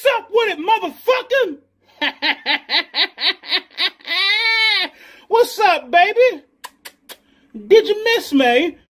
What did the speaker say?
What's up with it, motherfucker? What's up, baby? Did you miss me?